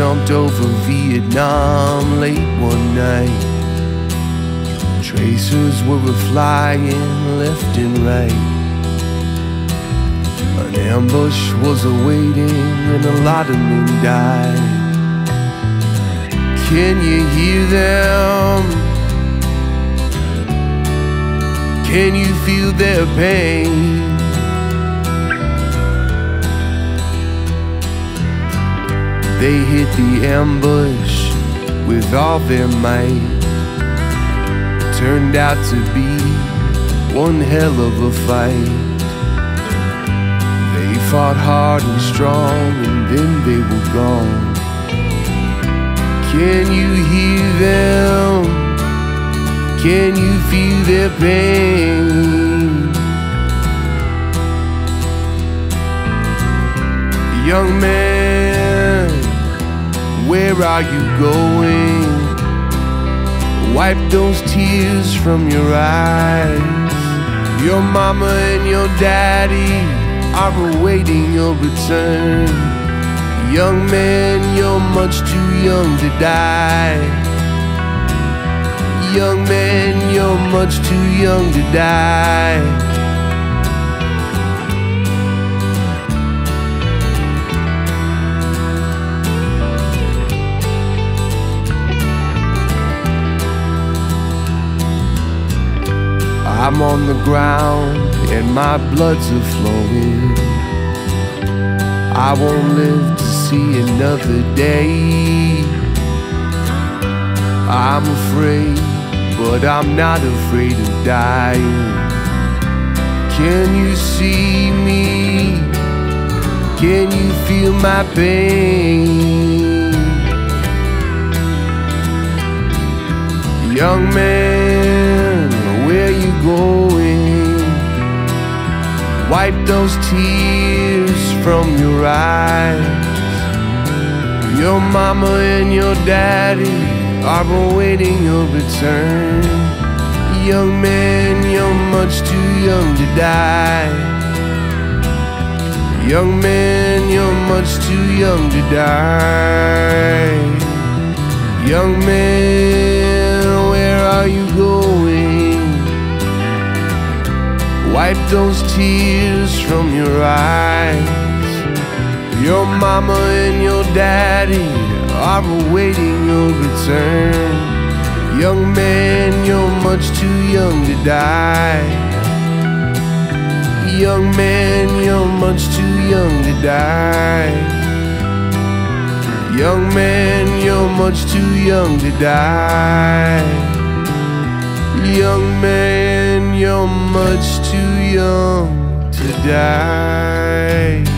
watched over Vietnam late one night. Tracers were flying left and right. An ambush was awaiting, and a lot of men died. Can you hear them? Can you feel their pain? They hit the ambush with all their might. Turned out to be one hell of a fight. They fought hard and strong, and then they were gone. Can you hear them? Can you feel their pain? Young man, where are you going? Wipe those tears from your eyes. Your mama and your daddy are awaiting your return. Young man, you're much too young to die. Young man, you're much too young to die. I'm on the ground and my blood's a flowing. I won't live to see another day. I'm afraid, but I'm not afraid of dying. Can you see me? Can you feel my pain? Young man, Wipe those tears from your eyes. Your mama and your daddy are awaiting your return. Young man, you're much too young to die. Young man, you're much too young to die. Young man, Wipe those tears from your eyes. Your mama and your daddy are awaiting your return. Young man, you're much too young to die. Young man, you're much too young to die. Young man, you're much too young to die. Young man, you're much too young to die.